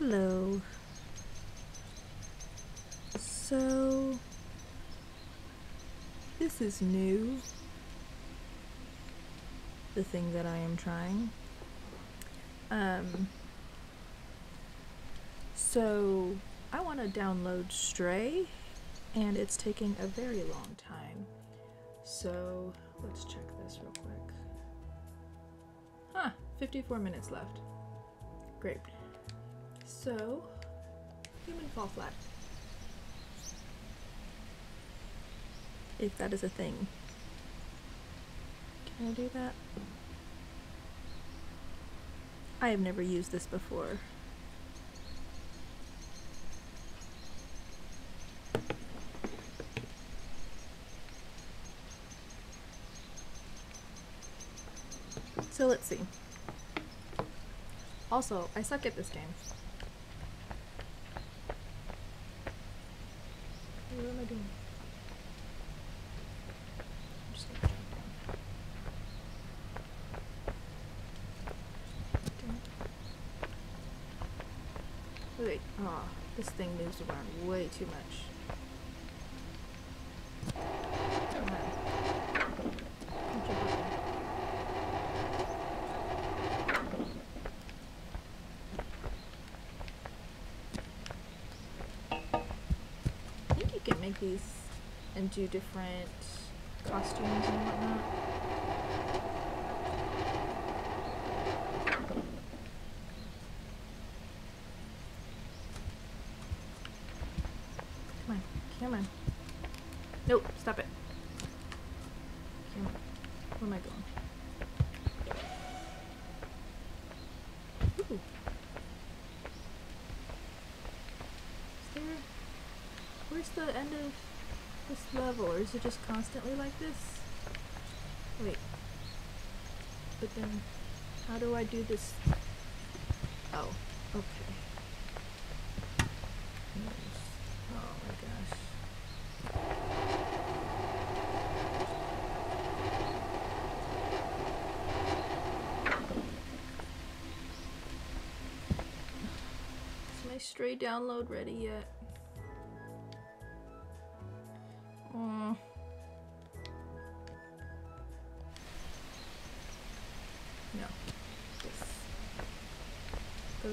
Hello. So, this is new. The thing that I am trying. Um, so, I want to download Stray, and it's taking a very long time. So, let's check this real quick. Huh, 54 minutes left. Great. So, human fall flat. If that is a thing. Can I do that? I have never used this before. So let's see. Also, I suck at this game. What am I doing? I'm just gonna jump down. Damn it. Wait, ah, this thing moves around way too much. I think you can make these and do different costumes and whatnot. Come on, come on. Nope, stop it. Come on. Where am I going? Ooh. Is there Where's the end of this level? Or is it just constantly like this? Wait. But then, how do I do this? Oh, okay. Oh my gosh. Is my stray download ready yet?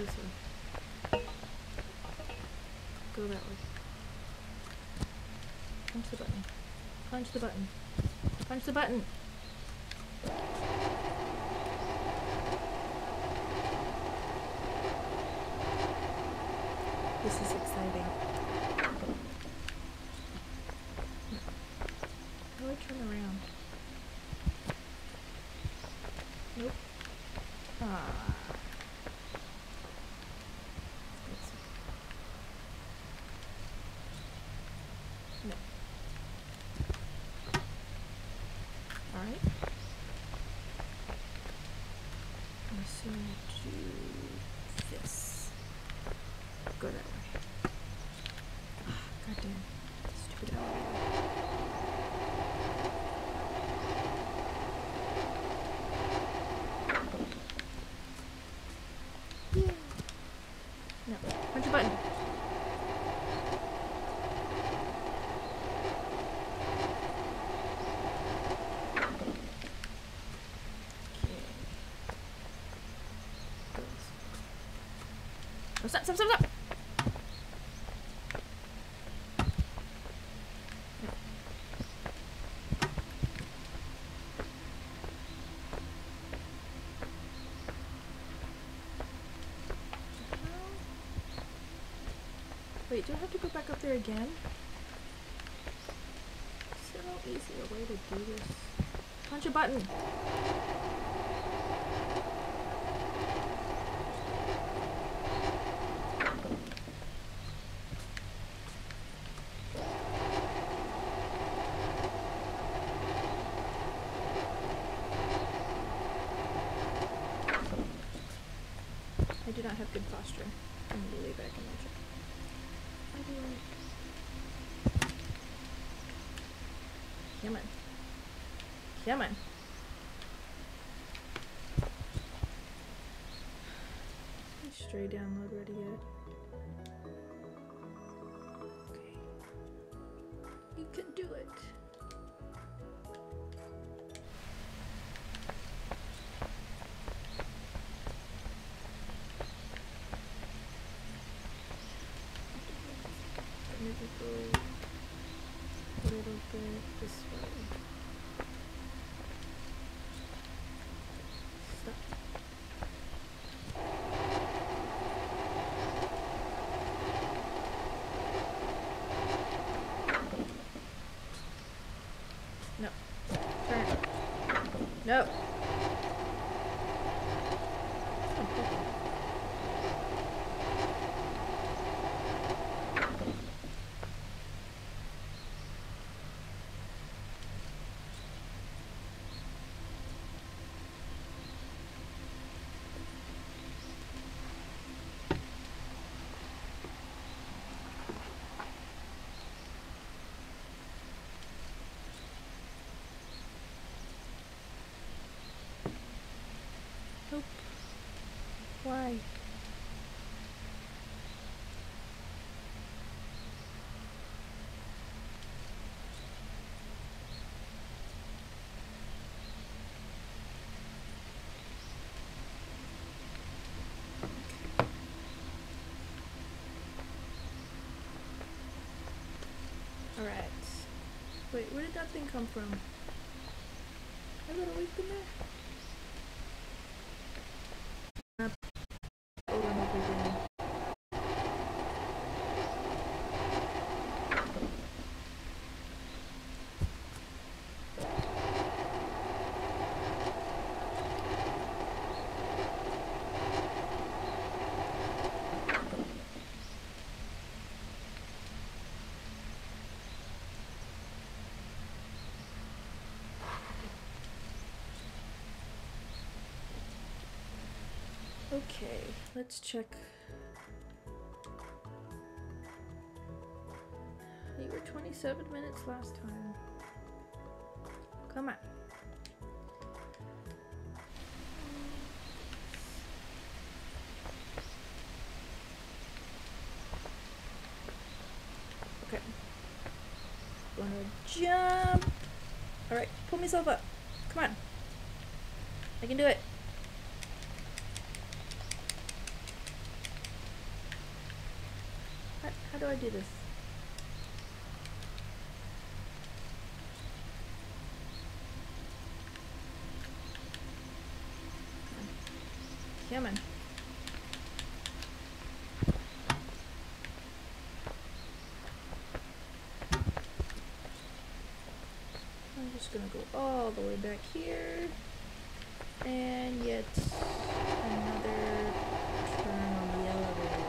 This. Go that way. Punch the button. Punch the button. Punch the button. This is exciting. How do I turn around? Nope. Ah. Let's see. No. Alright. I'm assuming to do this. Go that way. Ah, goddamn. Stupid elevator. No. Button. Oh, stop, stop, stop, stop! Have to go back up there again? There no easier way to do this? Punch a button! Can do it. Maybe go a little bit this way. Stop. No. Turn. No. Oh, okay. Nope. Why? Alright. Wait, where did that thing come from? I got a leak in there? over and over again. Okay, let's check. You were 27 minutes last time. Come on. Okay. Gonna jump. Alright, pull myself up. Come on. I can do it. How, how do I do this? On. I'm just gonna go all the way back here. And yet another turn on the elevator.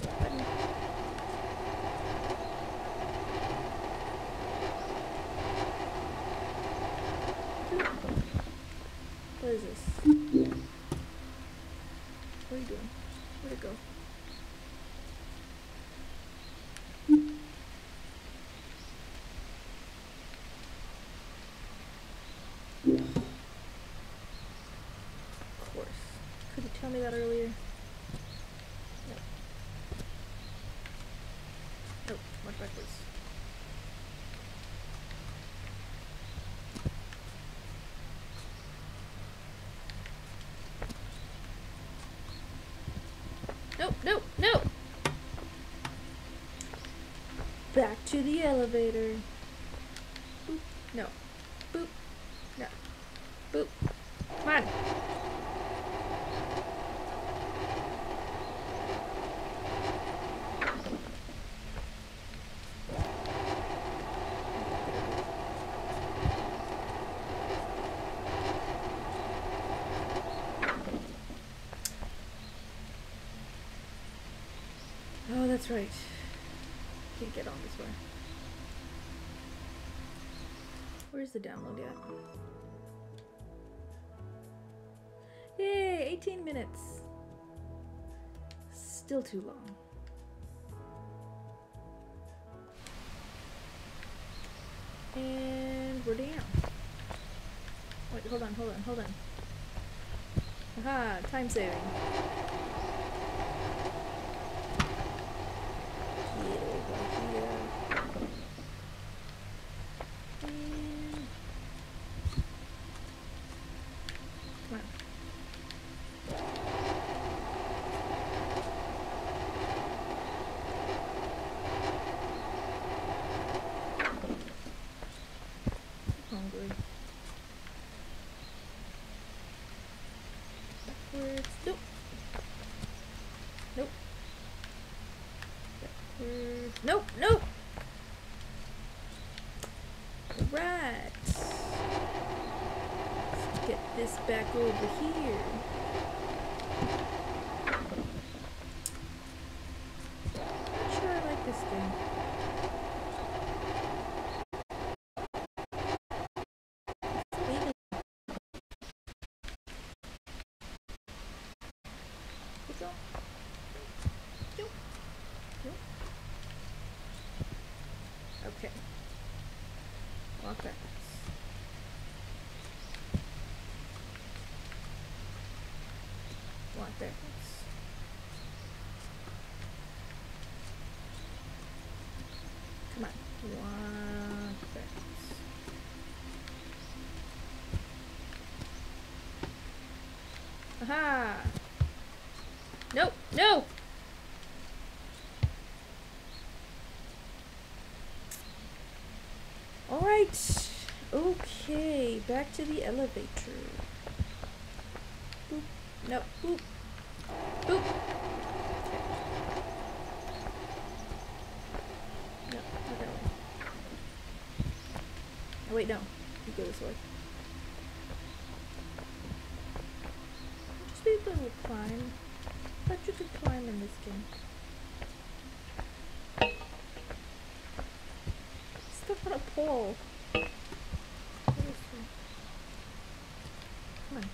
Button. What is this? What are you doing? Where'd it go? Of course. Could you tell me that earlier? No. Nope, much backwards. Nope, nope, nope! Back to the elevator. Boop, no. Boop, no. Boop. Come on. Oh, that's right. Can't get on this way. Where's the download at? Yay, 18 minutes. Still too long. And we're down. Wait, hold on, hold on, hold on. Aha, time saving. Get over here. And come on. Hungry. Backwards. Nope. Nope. Backwards. Nope. Nope. Right. Let's get this back over here. Not sure I like this game. Leave it. Let's go. Nope. Nope. Okay. Walk backwards. Backwards. Come on. Walk backwards. Aha! No! No! Alright. Okay, back to the elevator. Boop. No, boop. Boop. No, not that way. Oh, wait, no. You go this way. Just be able to climb. I Thought you could climb in this game. Stuck on a pole. What is this? Come on.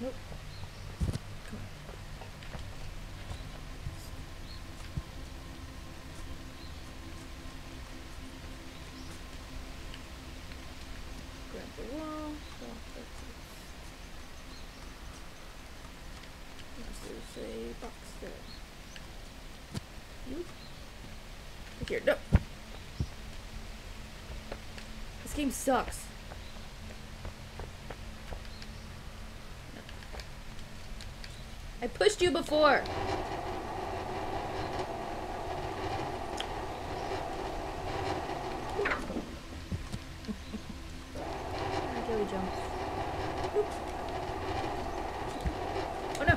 Nope. Come on. Grab the wall. Walk backwards. Yes, there's a box there. You? Look here. No. This game sucks. I pushed you before. Ah, Joey jumps. Oop. Oh no.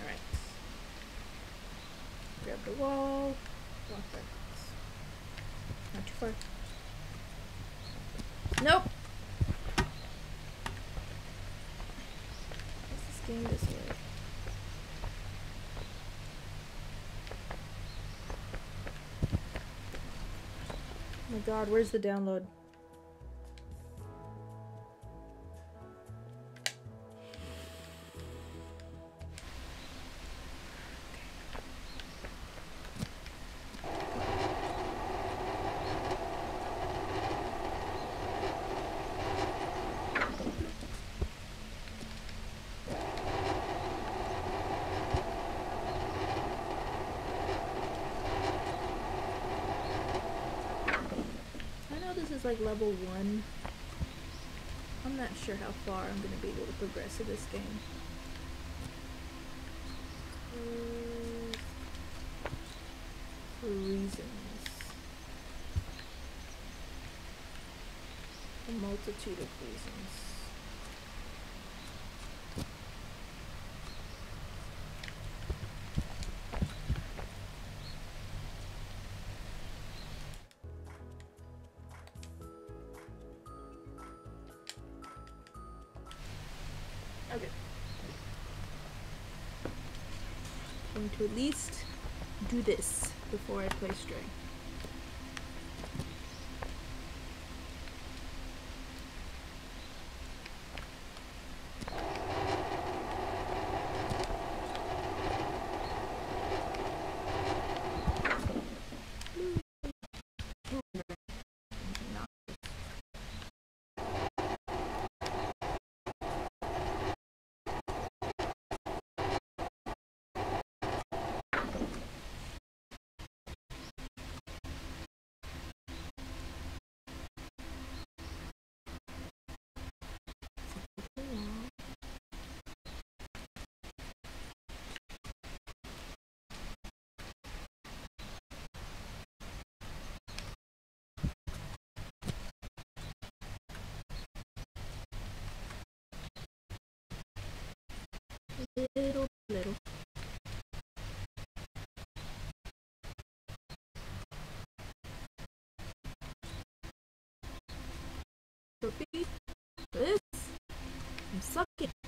Alright. Grab the wall. Walk backwards. Not too far. Nope. What's this game this way? Oh my god, where's the download? Like level one. I'm not sure how far I'm gonna be able to progress in this game. For reasons. A multitude of reasons. Going to at least do this before I play Stray. Suck it. You-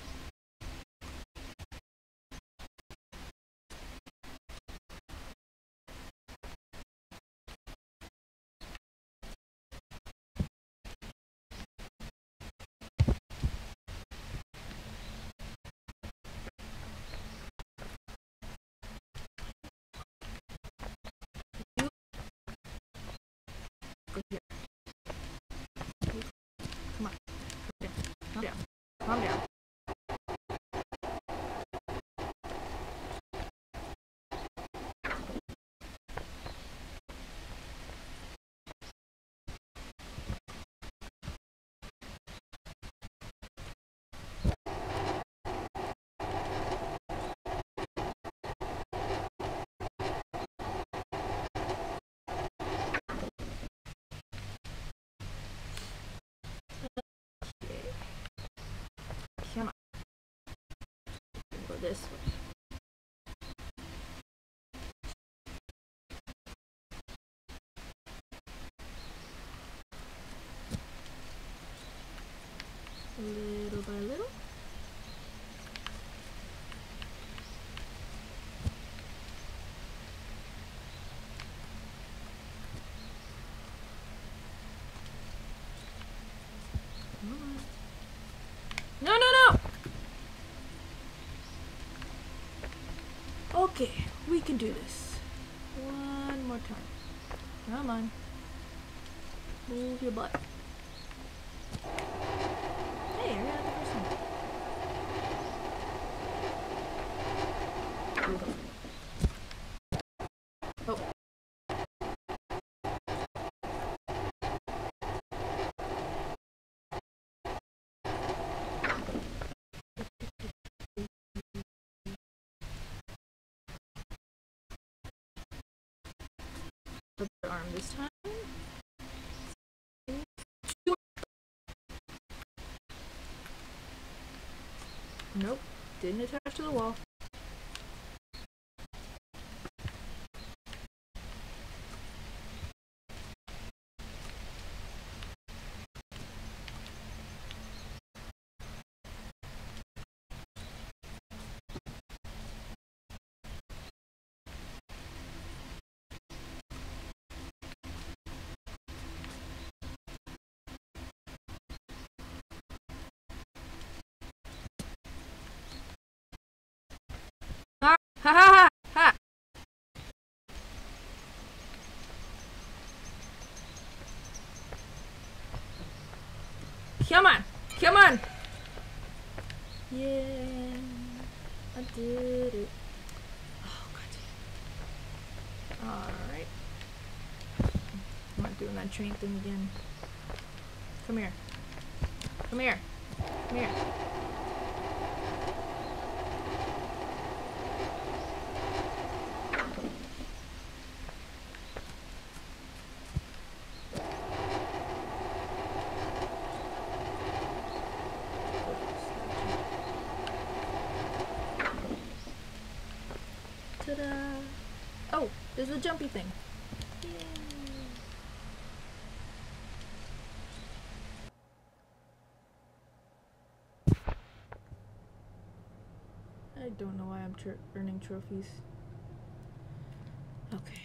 this way. Little by little. Come on. No, no, no! Okay, we can do this. One more time. Come on. Move your butt. Hey, I got the first this time. Nope, didn't attach to the wall. Ha ha ha ha! Come on! Come on! Yeah, I did it. Oh, God. Alright. I'm not doing that train thing again. Come here. Come here. Come here. Ta-da! Oh, there's a jumpy thing. Yay. I don't know why I'm earning trophies. Okay,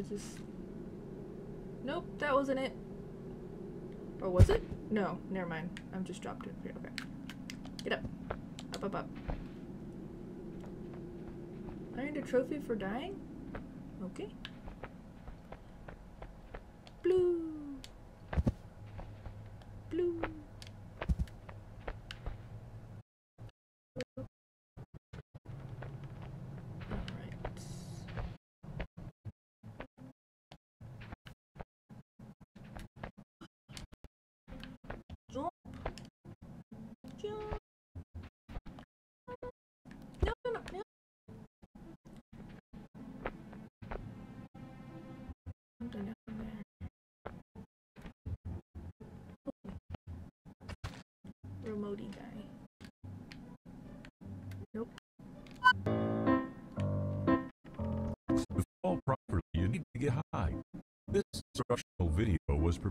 It just. Nope, that wasn't it. Or was it? No, never mind. I've just dropped it. Here, okay. Get up. Up, up, up. I earned a trophy for dying?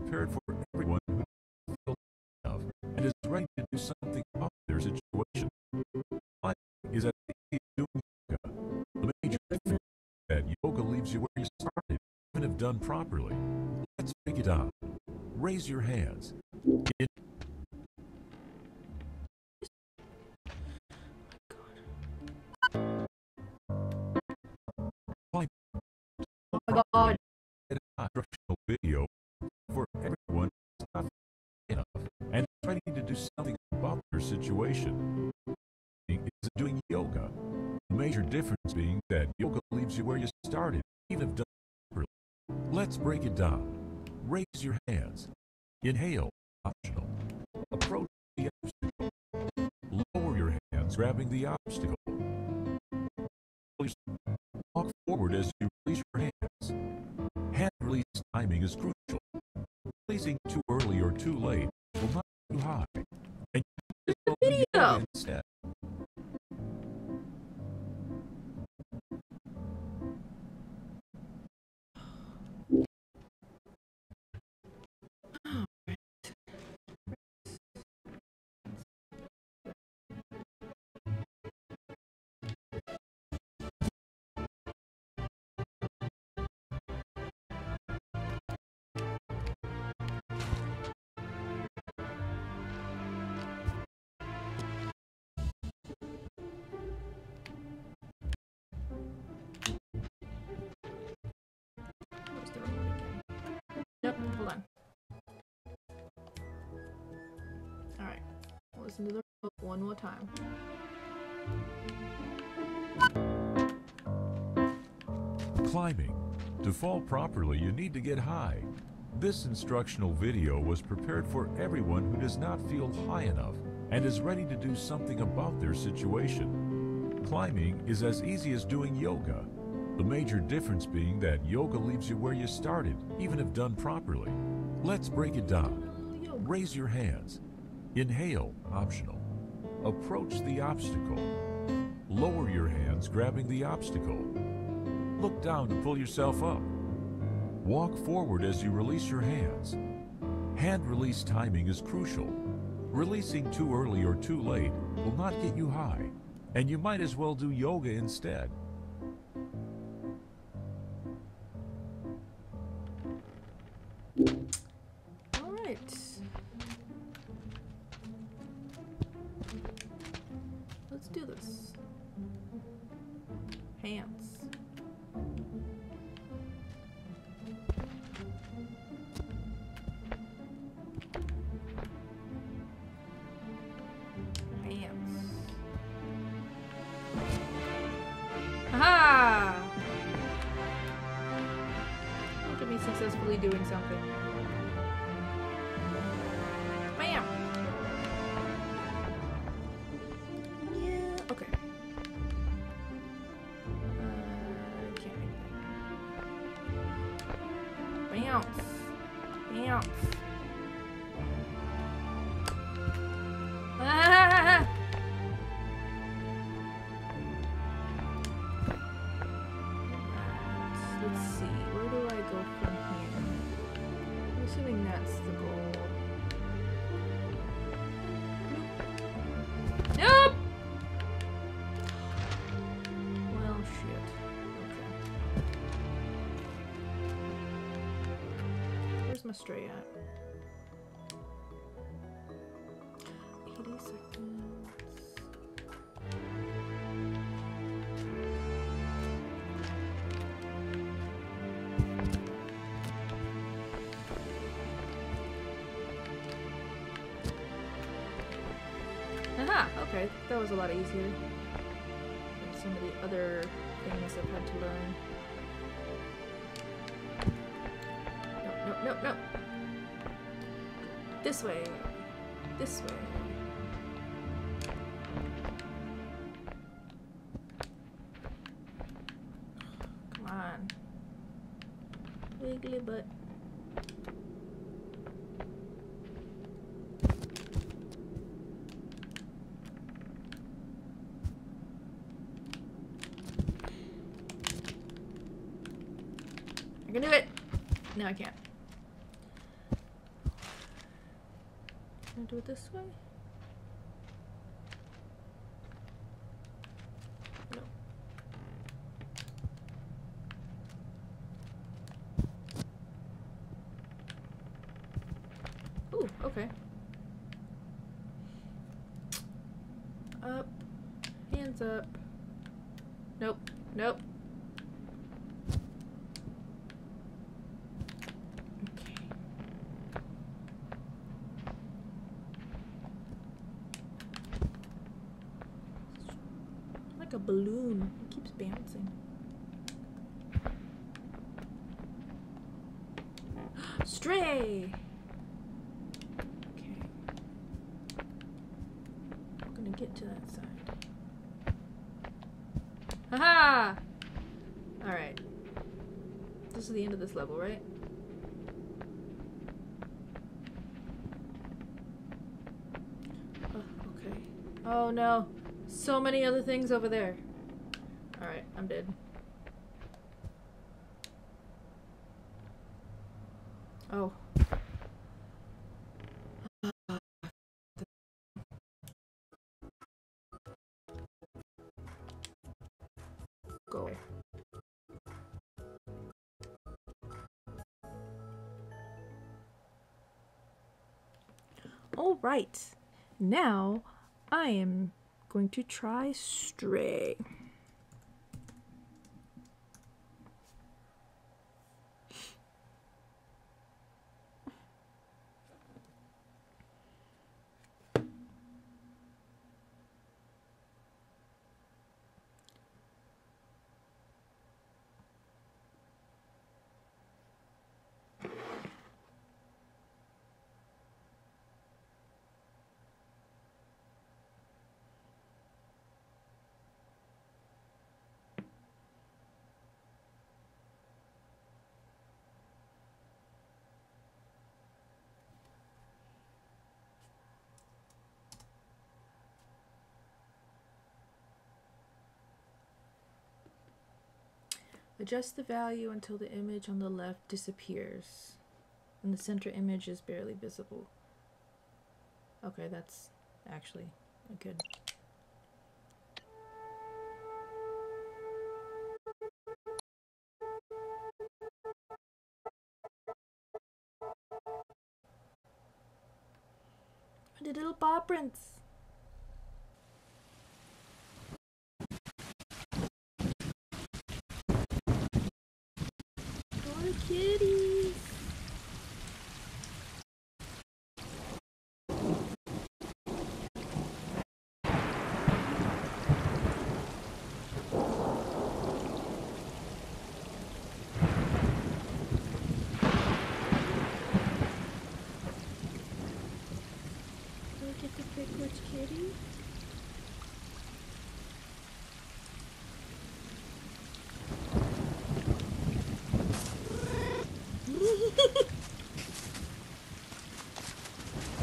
Prepared for everyone who feels enough and is ready to do something about their situation. Life is at the doing yoga. The major difference that yoga leaves you where you started, even if done properly. Let's break it down. Raise your hands. In- Oh my god. instructional video do something about their situation. Is doing yoga. The major difference being that yoga leaves you where you started, even if done properly. Let's break it down. Raise your hands. Inhale, optional. Approach the obstacle. Lower your hands, grabbing the obstacle. Walk forward as you release your hands. Hand release timing is crucial. Releasing too early or too late too high. The will video. instead. Listen to the one more time. Climbing. To fall properly, you need to get high. This instructional video was prepared for everyone who does not feel high enough and is ready to do something about their situation. Climbing is as easy as doing yoga. The major difference being that yoga leaves you where you started, even if done properly. Let's break it down. Raise your hands. Inhale, optional. Approach the obstacle. Lower your hands, grabbing the obstacle. Look down to pull yourself up. Walk forward as you release your hands. Hand release timing is crucial. Releasing too early or too late will not get you high, and you might as well do yoga instead. My at? 80 seconds. Aha! Okay, that was a lot easier some of the other things I've had to learn. No. This way. This way. Come on. Wiggly butt. I can do it. No, I can't. This way? No. Ooh, okay. Up. Hands up. Nope. Nope. Okay. Like a balloon. It keeps bouncing. Stray! Okay. I'm gonna get to that side. Haha! Alright. Is the end of this level, right? Oh, okay. Oh no. So many other things over there. Alright, I'm dead. Oh. Right. Now I am going to try Stray. Adjust the value until the image on the left disappears and the center image is barely visible. Okay, that's actually a good. The little paw prints. Poor kitties. Do I get to pick which kitty?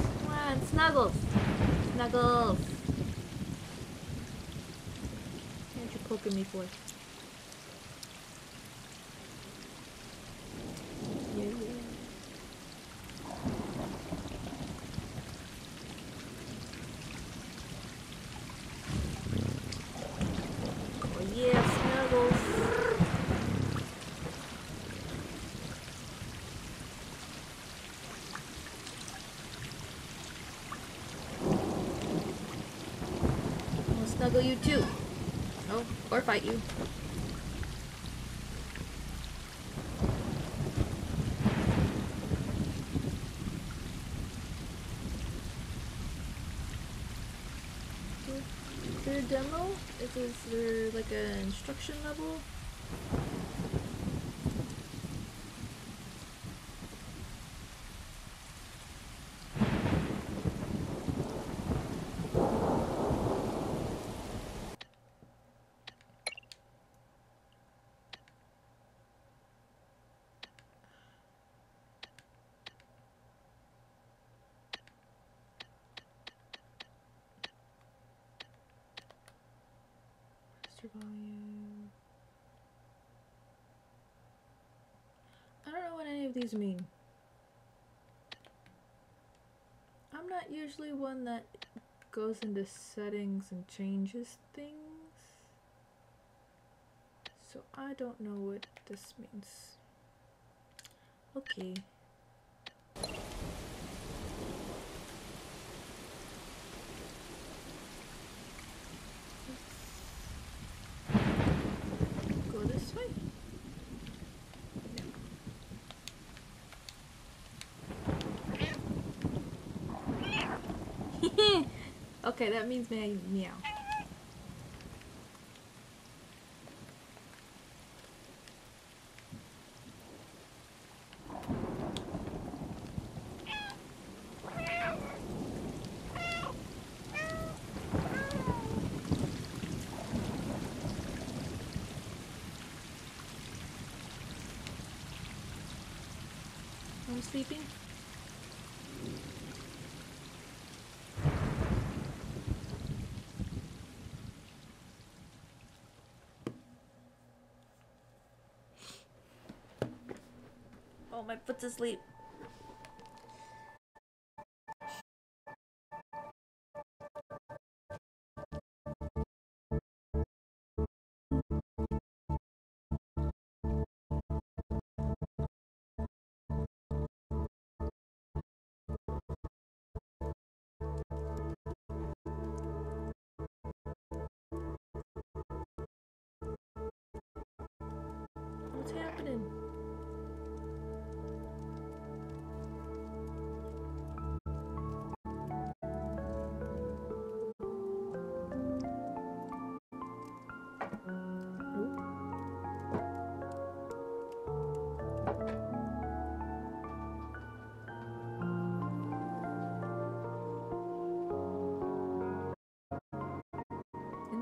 Come on, Snuggles! Snuggles! What you poking me for? Yeah. Oh yeah, Snuggles! I'll snuggle you too. Oh, or fight you. Is there a demo? Is, is there like an instruction level? Master volume. these mean? I'm not usually one that goes into settings and changes things. So I don't know what this means. Okay. Okay, that means meow. meow. Oh, my foot's asleep. What's happening?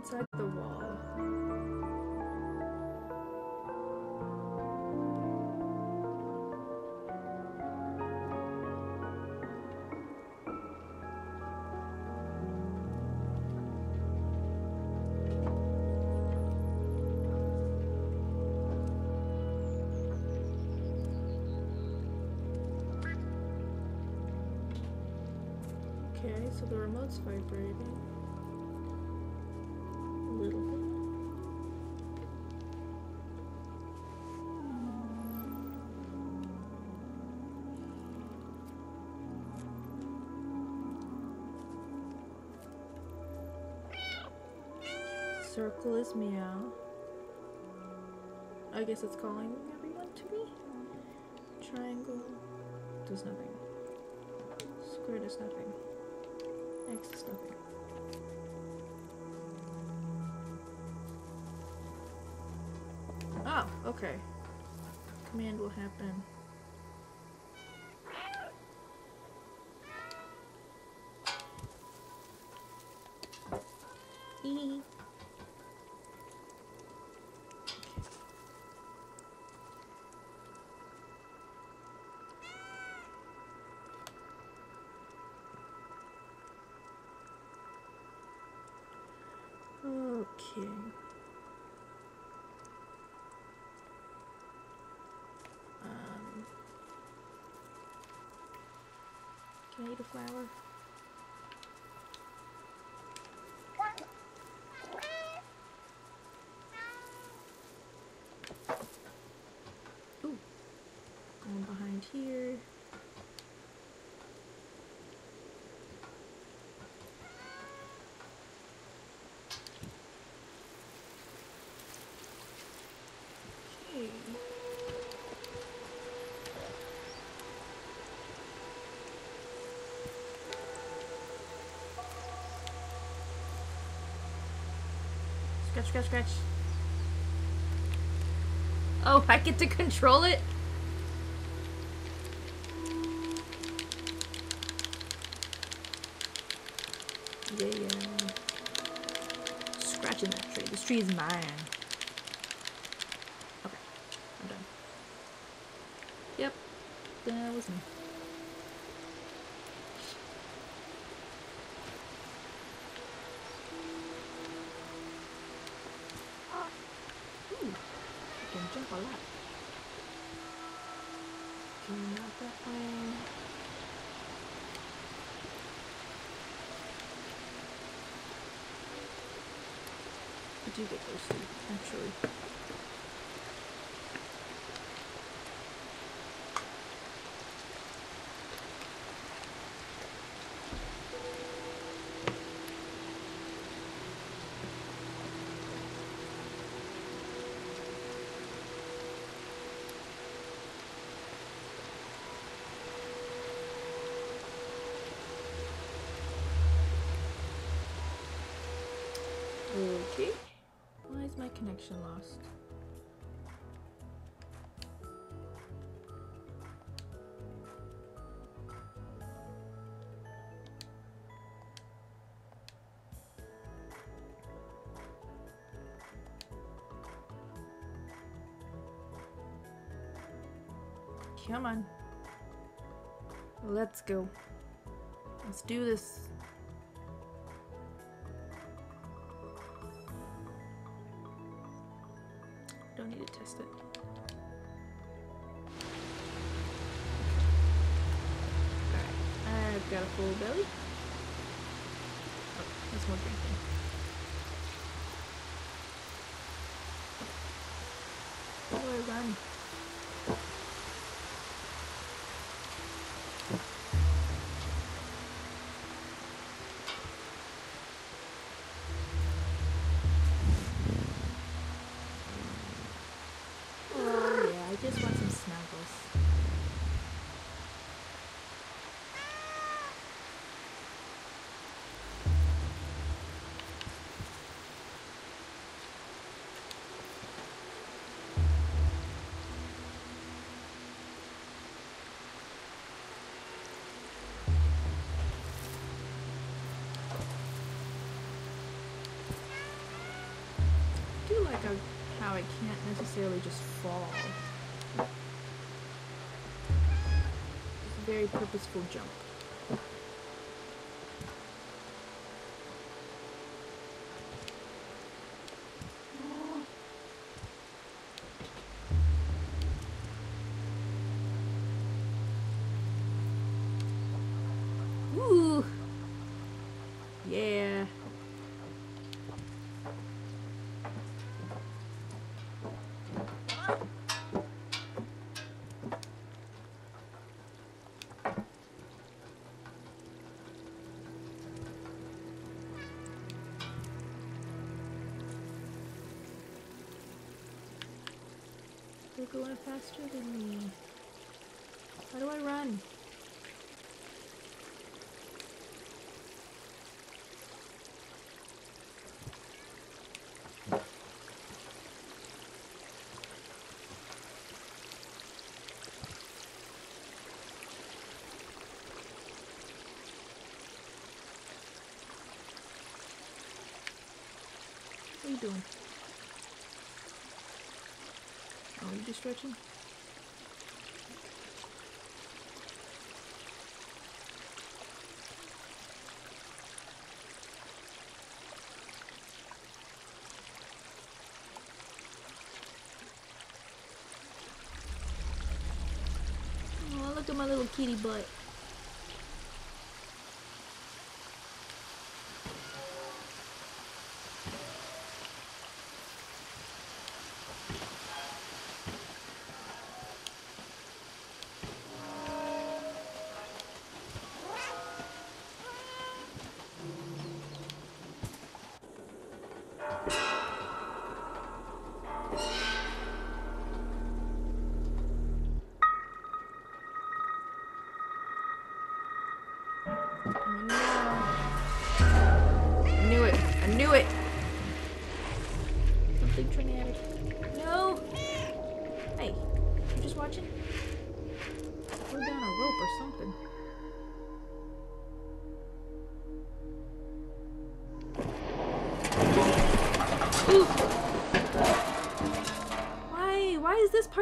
Inside the wall. Okay, so the remote's vibrating. Circle is meow. I guess it's calling everyone to me. Triangle does nothing. Square does nothing. X does nothing. Oh, okay. Command will happen. Um, can I eat a flower? Scratch, scratch, scratch. Oh, I get to control it? Yeah, yeah. Scratching that tree. This tree is mine. Do get ghosty, actually. Connection lost? Come on. Let's go. Let's do this. Got a full belly. Oh, that's more drinking. How I run? Like a, how I can't necessarily just fall. It's a very purposeful jump. Faster than me. How do I run? What are you doing? Oh, you just stretching? Oh, look my little kitty butt.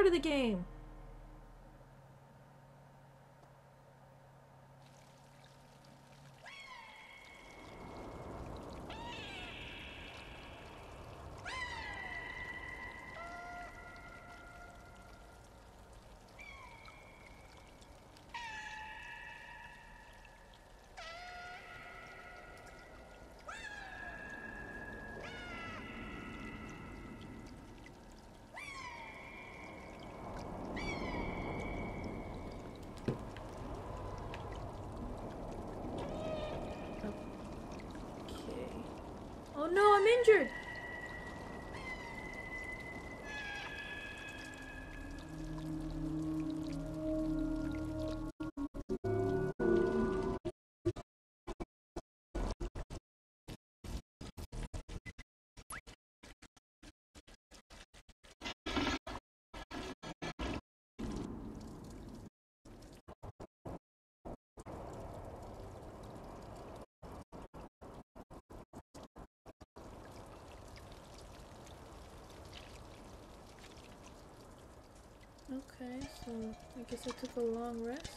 Part of the game? No, I'm injured. I guess I took a long rest.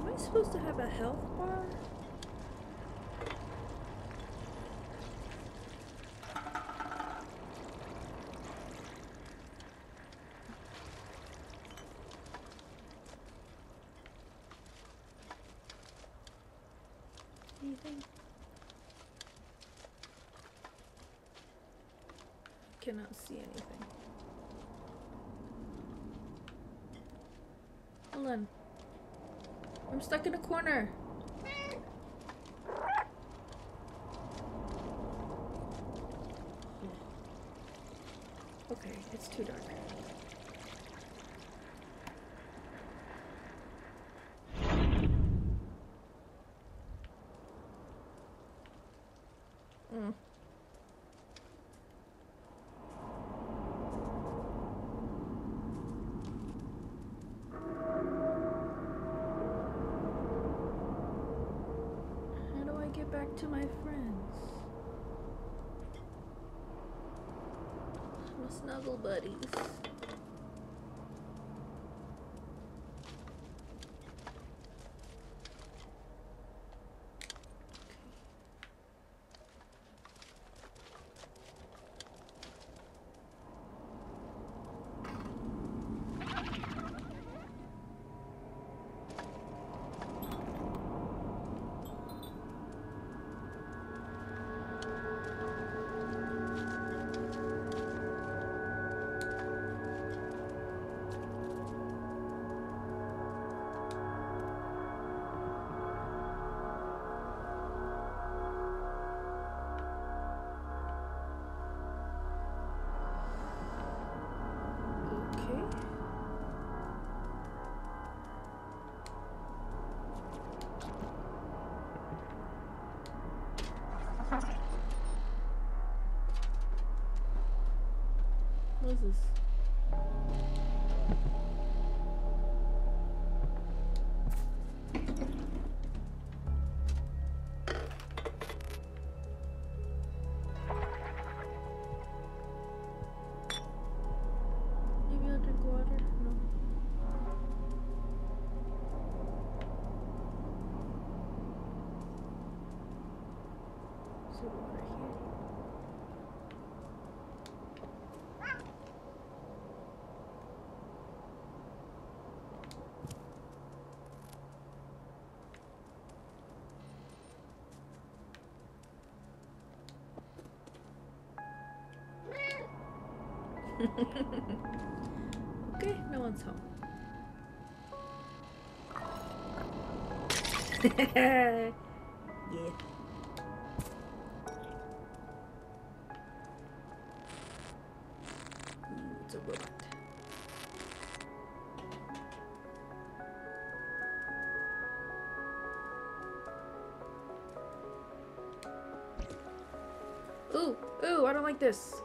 Am I supposed to have a health bar? Anything? Cannot see anything. Hold on. I'm stuck in a corner. Okay, it's too dark. Mm. How do I get back to my friends? My snuggle buddies. What is this? Water here? Okay, no one's home. yeah. It's a robot. Ooh, ooh, I don't like this.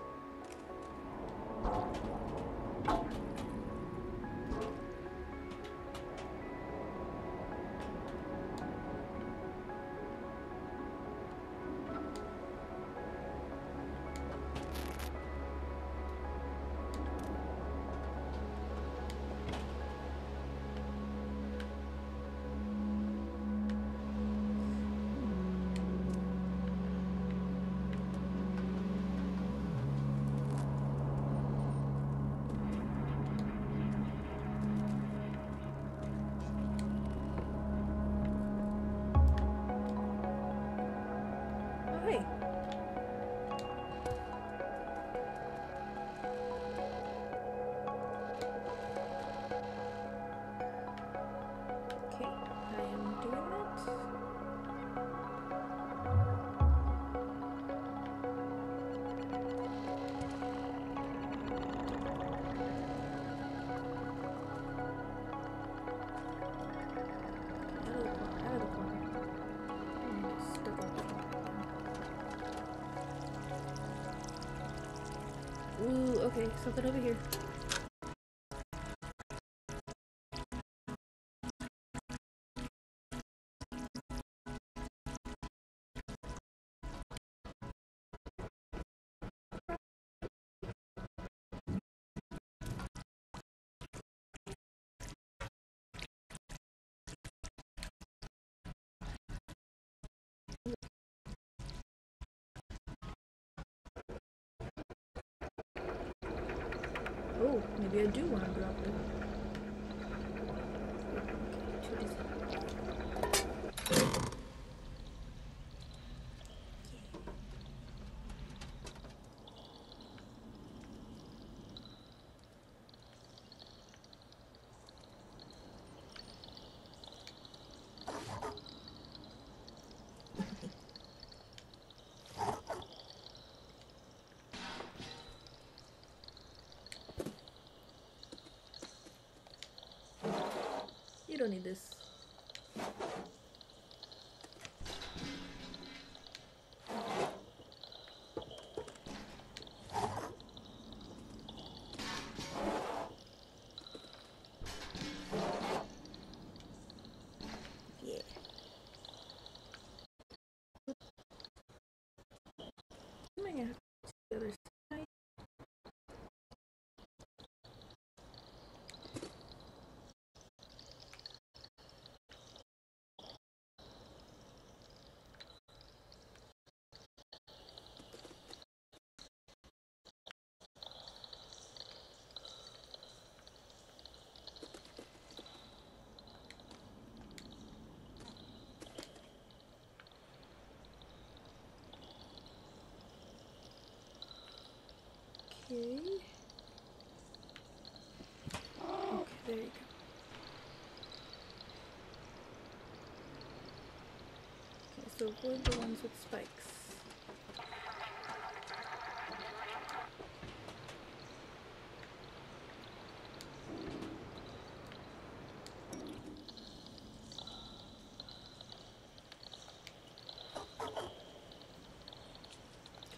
Something over here. Oh, maybe I do want to drop it. Okay, too easy. You don't need this. Okay. Okay, there you go. Okay, so avoid the ones with spikes.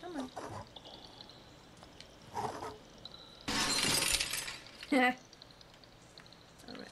Come on. Alright.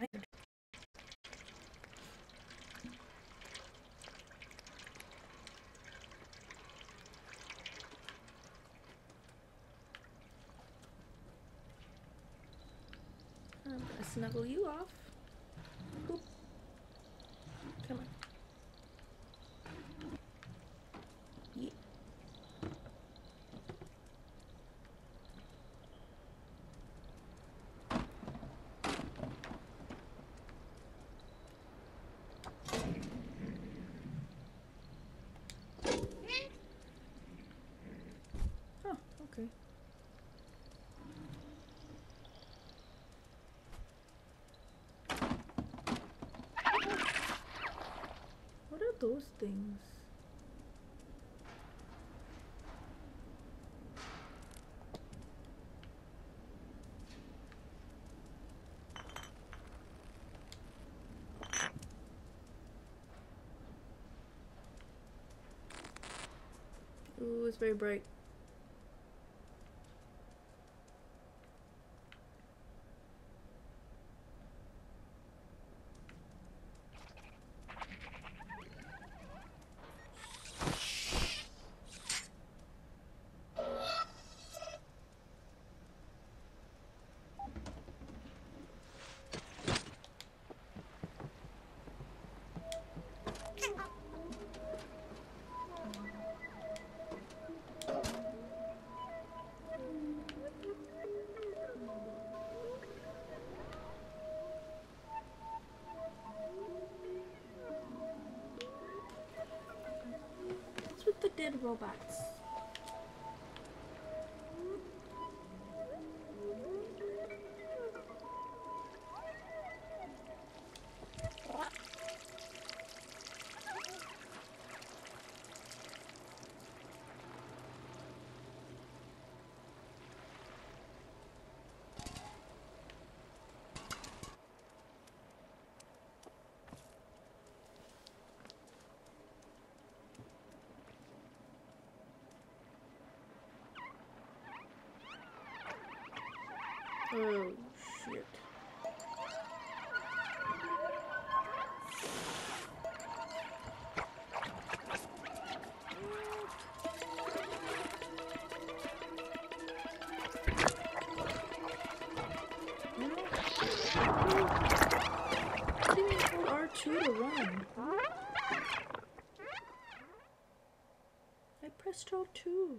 Iron. I'm gonna snuggle you off. Boop. Come on. Yeah. Oh, okay. Those things? Ooh, it's very bright. Did robots. Oh, shit. What do you mean hold R2 to run? I pressed R2.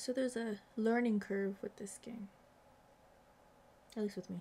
so there's a learning curve with this game. At least with me.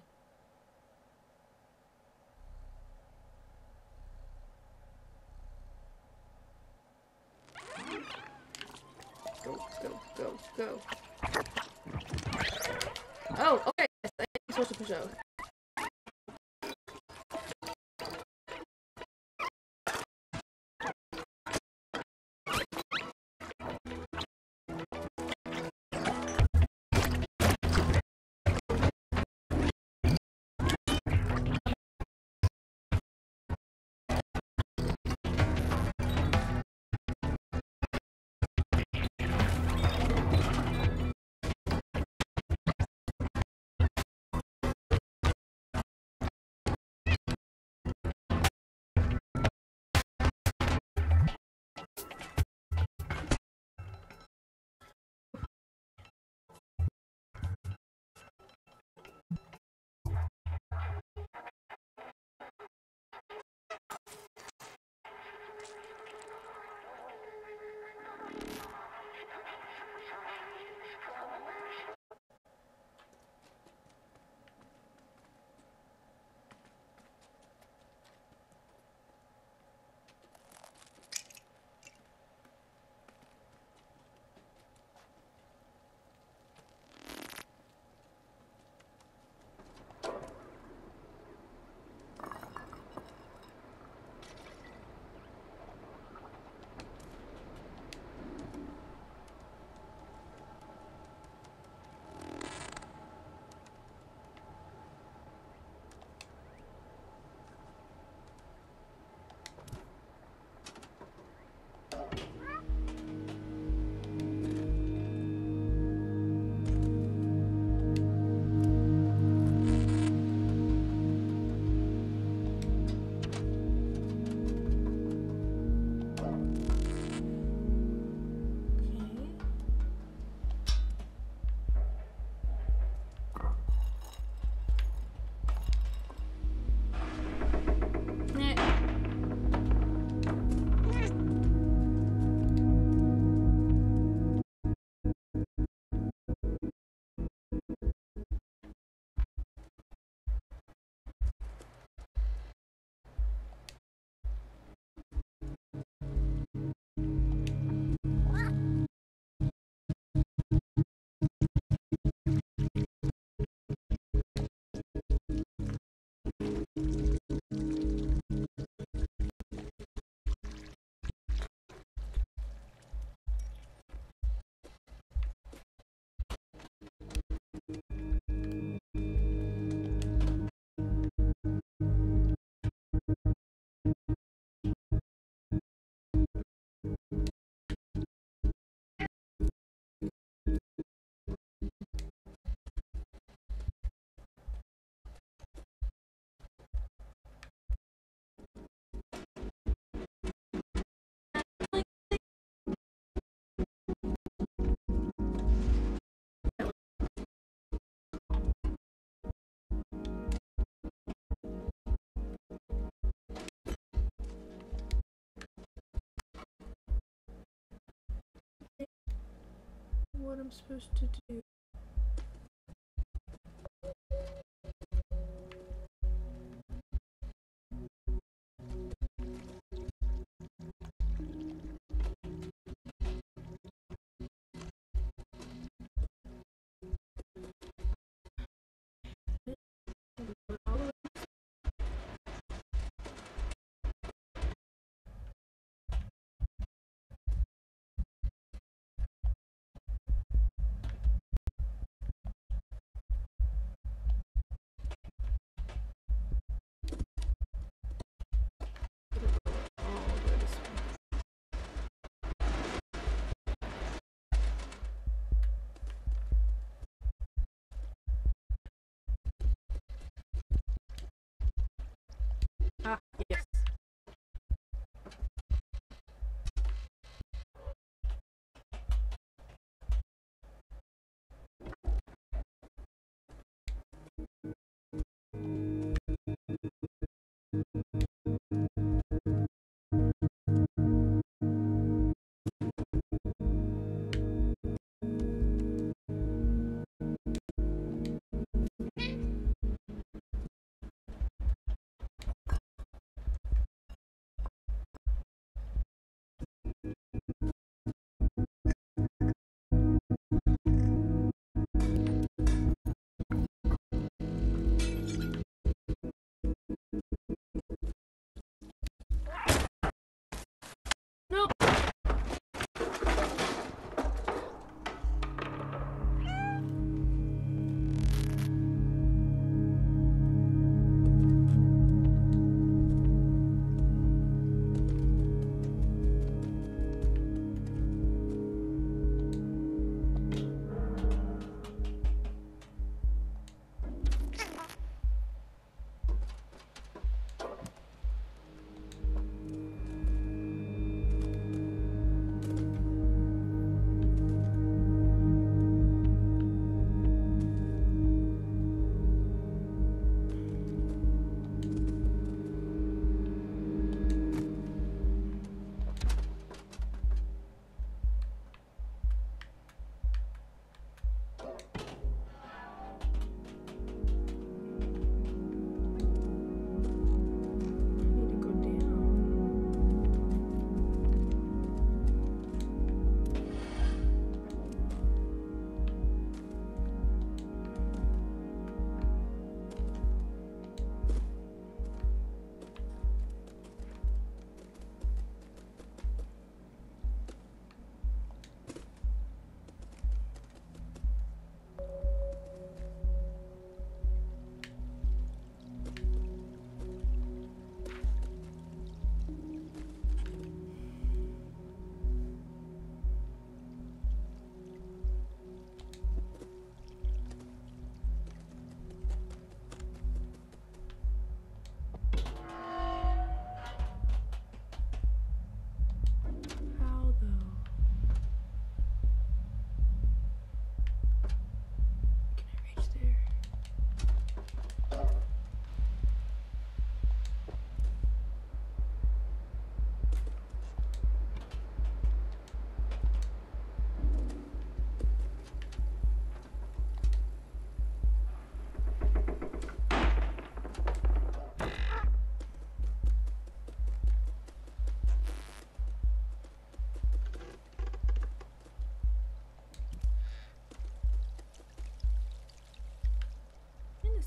What I'm supposed to do. Ah, yes.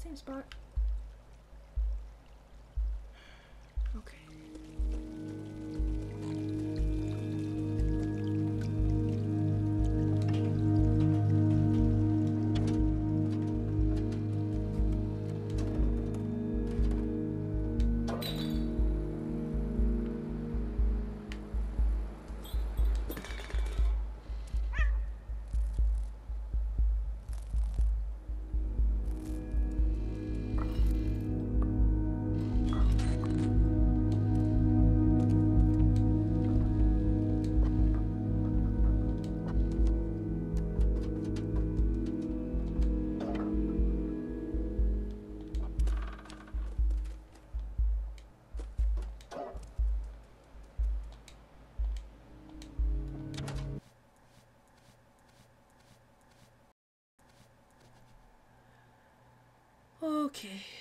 Same spot. Okay.